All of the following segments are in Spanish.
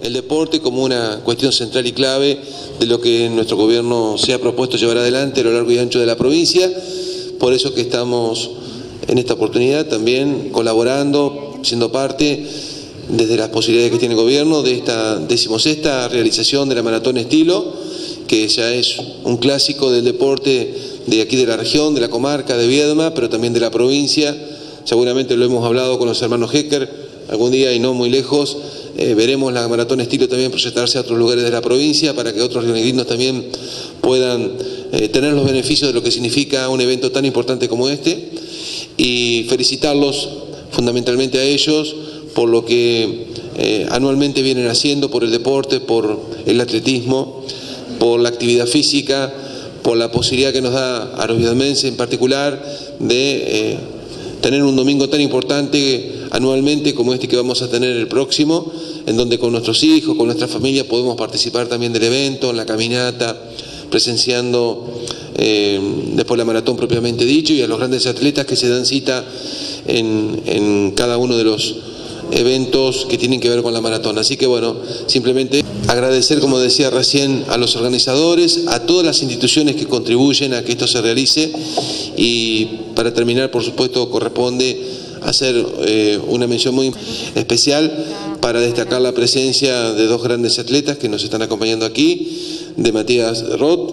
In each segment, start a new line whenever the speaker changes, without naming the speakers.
el deporte como una cuestión central y clave de lo que nuestro gobierno se ha propuesto llevar adelante a lo largo y ancho de la provincia. Por eso que estamos en esta oportunidad también colaborando, siendo parte desde las posibilidades que tiene el gobierno de esta decimosexta realización de la maratón estilo, que ya es un clásico del deporte de aquí de la región, de la comarca, de Viedma, pero también de la provincia. Seguramente lo hemos hablado con los hermanos Hecker algún día y no muy lejos. Eh, veremos la maratón estilo también proyectarse a otros lugares de la provincia para que otros rionegrinos también puedan eh, tener los beneficios de lo que significa un evento tan importante como este. Y felicitarlos fundamentalmente a ellos por lo que eh, anualmente vienen haciendo por el deporte, por el atletismo, por la actividad física, por la posibilidad que nos da a los en particular de tener un domingo tan importante anualmente como este que vamos a tener el próximo, en donde con nuestros hijos, con nuestra familia podemos participar también del evento, en la caminata, presenciando eh, después la maratón propiamente dicho y a los grandes atletas que se dan cita en, en cada uno de los eventos que tienen que ver con la maratón. Así que bueno, simplemente agradecer, como decía recién, a los organizadores, a todas las instituciones que contribuyen a que esto se realice y para terminar, por supuesto, corresponde hacer eh, una mención muy especial para destacar la presencia de dos grandes atletas que nos están acompañando aquí, de Matías Roth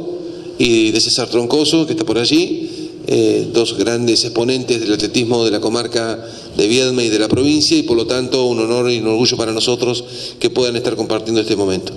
y de César Troncoso, que está por allí, eh, dos grandes exponentes del atletismo de la comarca de Viedma y de la provincia, y por lo tanto un honor y un orgullo para nosotros que puedan estar compartiendo este momento.